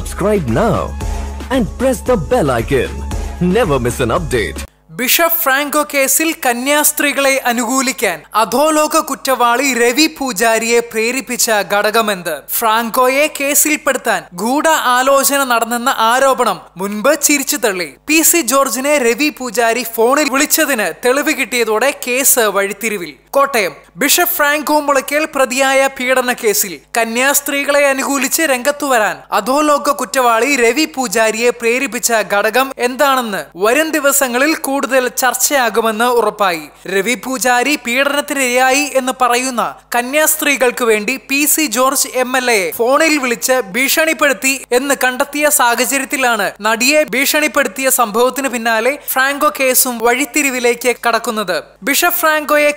Subscribe now and press the bell icon. Never miss an update. Bishop Franco കേസിൽ കന്യാസ്ത്രീകളെ അനുകൂലിക്കാൻ അധോലോക കുറ്റവാളി രവി പൂജാരിയെ പ്രേരിപ്പിച്ച ഘടകമെന്ത് ഫ്രാങ്കോയെ കേസിൽപ്പെടുത്താൻ ഗൂഢ ആലോചന നടന്നെന്ന ആരോപണം മുൻപ് ചിരിച്ചു തള്ളി പി സി ജോർജിനെ രവി പൂജാരി ഫോണിൽ വിളിച്ചതിന് തെളിവ് കിട്ടിയതോടെ കേസ് വഴിത്തിരിവിൽ കോട്ടയം. ബിഷപ്പ് ഫ്രാങ്കോ മുളയ്ക്കൽ പ്രതിയായ പീഡന കേസിൽ കന്യാസ്ത്രീകളെ അനുകൂലിച്ച് രംഗത്തു വരാൻ അധോലോക കുറ്റവാളി രവി പൂജാരിയെ പ്രേരിപ്പിച്ച ഘടകം എന്താണെന്ന് വരും ദിവസങ്ങളിൽ കൂടുതൽ ചർച്ചയാകുമെന്ന് ഉറപ്പായി. രവി പൂജാരി പീഡനത്തിനിരയായി എന്ന് പറയുന്ന കന്യാസ്ത്രീകൾക്ക് വേണ്ടി P C George M L A ഫോണിൽ വിളിച്ച് ഭീഷണിപ്പെടുത്തി എന്ന് കണ്ടെത്തിയ സാഹചര്യത്തിലാണ് നടിയെ ഭീഷണിപ്പെടുത്തിയ സംഭവത്തിന് പിന്നാലെ ഫ്രാങ്കോ കേസും വഴിത്തിരിവിലേക്ക് കടക്കുന്നത്. ബിഷപ്പ് ഫ്രാങ്കോയെ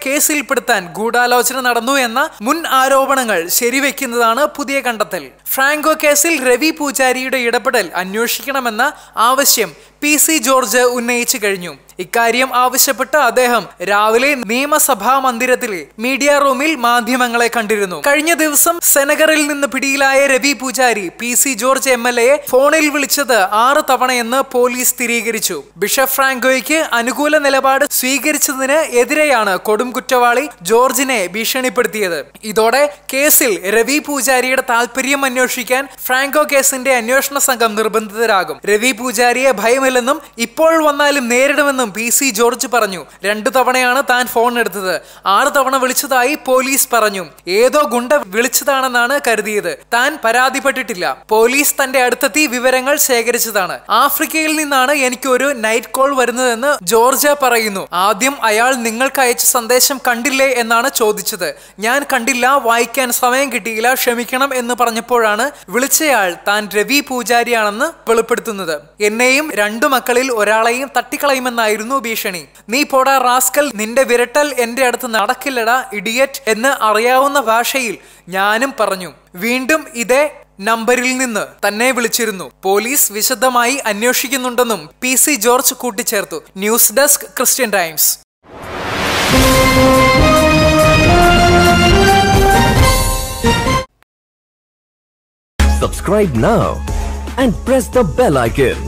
കേസിൽപ്പെടുത്താൻ ഗൂഢാലോചന നടന്നു എന്ന മുൻ ആരോപണങ്ങൾ ശരിവെക്കുന്നതാണ് പുതിയ കണ്ടെത്തൽ. ഫ്രാങ്കോ കേസിൽ രവി പൂജാരിയുടെ ഇടപെടൽ അന്വേഷിക്കണമെന്ന ആവശ്യം പി സി ജോർജ് ഉന്നയിച്ചു കഴിഞ്ഞു. ഇക്കാര്യം ആവശ്യപ്പെട്ട് അദ്ദേഹം രാവിലെ നിയമസഭാ മന്ദിരത്തിലെ മീഡിയ റൂമിൽ മാധ്യമങ്ങളെ കണ്ടിരുന്നു. കഴിഞ്ഞ ദിവസം സെനഗറിൽ നിന്ന് പിടിയിലായ Ravi Pujari P C George M L ഫോണിൽ വിളിച്ചത് ആറ് തവണയെന്ന് പോലീസ് സ്ഥിരീകരിച്ചു. ബിഷപ്പ് ഫ്രാങ്കോയ്ക്ക് അനുകൂല നിലപാട് സ്വീകരിച്ചതിന് എതിരെയാണ് കൊടും കുറ്റവാളി ജോർജിനെ ഭീഷണിപ്പെടുത്തിയത്. ഇതോടെ കേസിൽ രവി പൂജാരിയുടെ താല്പര്യം അന്വേഷിക്കാൻ ഫ്രാങ്കോ കേസിന്റെ അന്വേഷണ സംഘം നിർബന്ധിതരാകും. രവി പൂജാരിയെ ഭയമില്ലെന്നും ഇപ്പോൾ വന്നാലും നേരിടുമെന്നും പി സി ജോർജ് പറഞ്ഞു രണ്ടു തവണയാണ് താൻ ഫോൺ എടുത്തത്. ആറ് തവണ വിളിച്ചതായി പോലീസ് പറഞ്ഞു. ഏതോ ഗുണ്ട വിളിച്ചതാണെന്നാണ് കരുതിയത്. താൻ പരാതിപ്പെട്ടിട്ടില്ല. പോലീസ് തന്റെ അടുത്തെത്തി വിവരങ്ങൾ ശേഖരിച്ചതാണ്. ആഫ്രിക്കയിൽ നിന്നാണ് എനിക്ക് ഒരു നൈറ്റ് കോൾ വരുന്നതെന്ന് ജോർജ പറയുന്നു. ആദ്യം അയാൾ നിങ്ങൾക്ക് അയച്ച സന്ദേശം കണ്ടില്ലേ എന്നാണ് ചോദിച്ചത്. ഞാൻ കണ്ടില്ല വായിക്കാൻ സമയം കിട്ടിയില്ല ക്ഷമിക്കണം എന്ന് പറഞ്ഞപ്പോഴാണ് വിളിച്ചയാൾ താൻ രവി പൂജാരിയാണെന്ന് വെളിപ്പെടുത്തുന്നത്. എന്നെയും രണ്ടു മക്കളിൽ ഒരാളെയും തട്ടിക്കളയുമെന്നായിരുന്നു ഭീഷണി. നീ പോടാ റാസ്കൽ നിന്റെ വിരട്ടൽ എന്റെ അടുത്ത് നടക്കില്ലടാ ഇഡിയറ്റ് എന്ന് അറിയാവുന്ന ഭാഷയിൽ ഞാനും പറഞ്ഞു. വീണ്ടും ഇതേ നമ്പറിൽ നിന്ന് തന്നെ വിളിച്ചിരുന്നു. പോലീസ് വിശദമായി അന്വേഷിക്കുന്നുണ്ടെന്നും പി സി ജോർജ് കൂട്ടിച്ചേർത്തു. News desk Christian Times. Subscribe now and press the bell icon.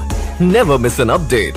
Never miss an update.